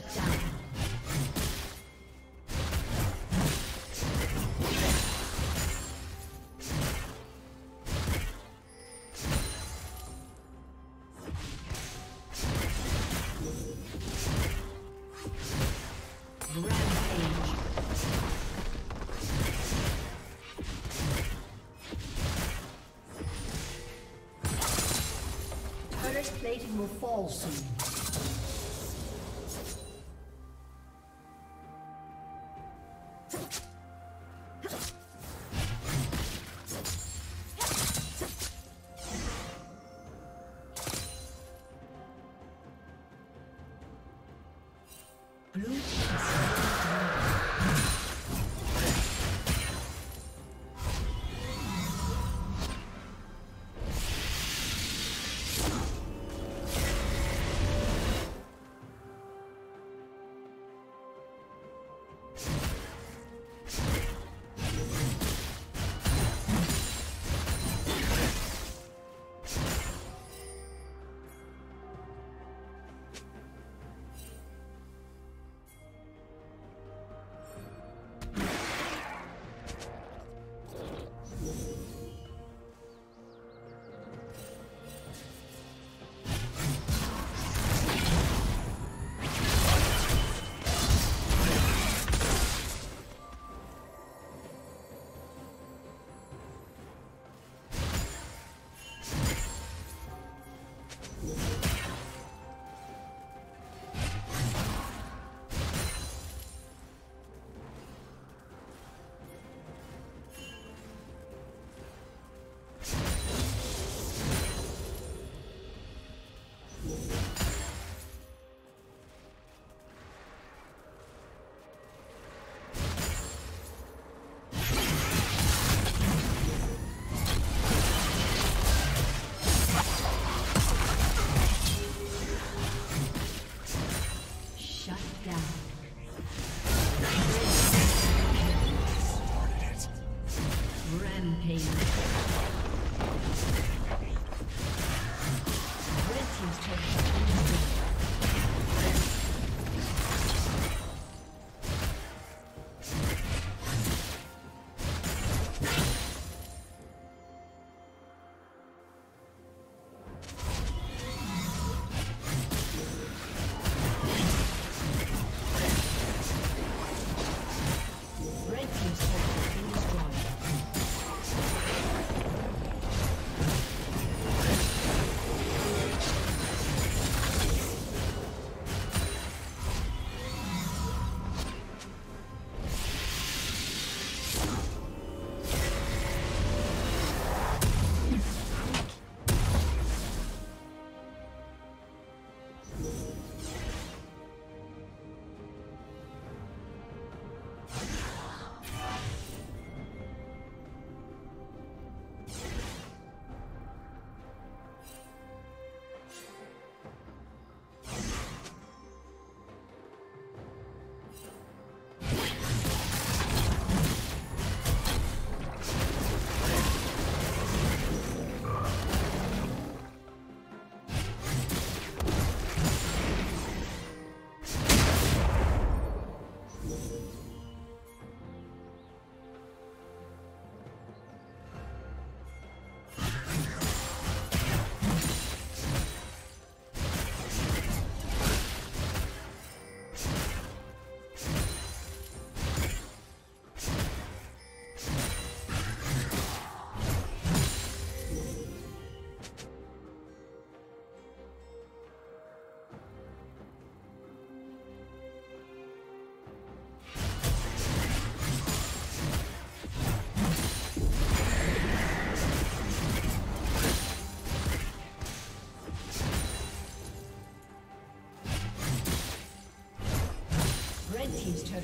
Shut down. plating will fall soon.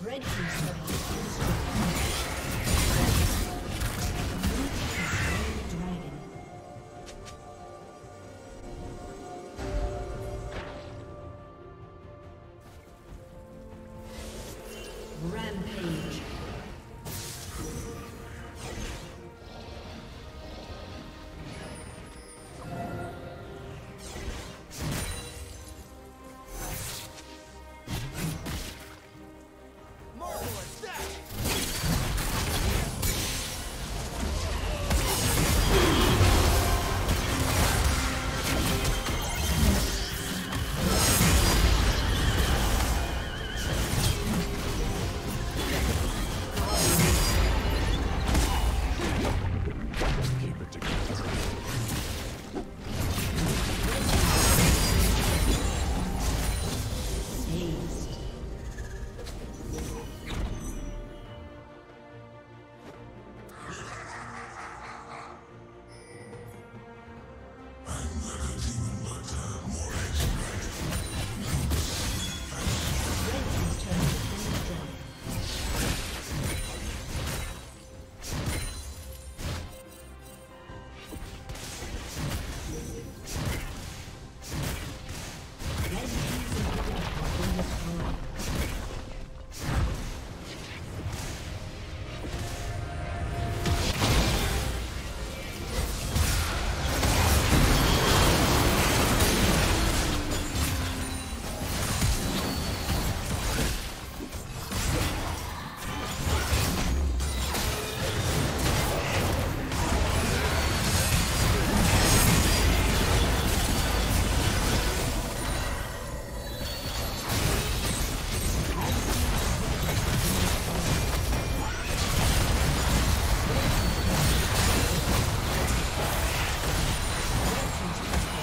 Red Team's turret been destroyed.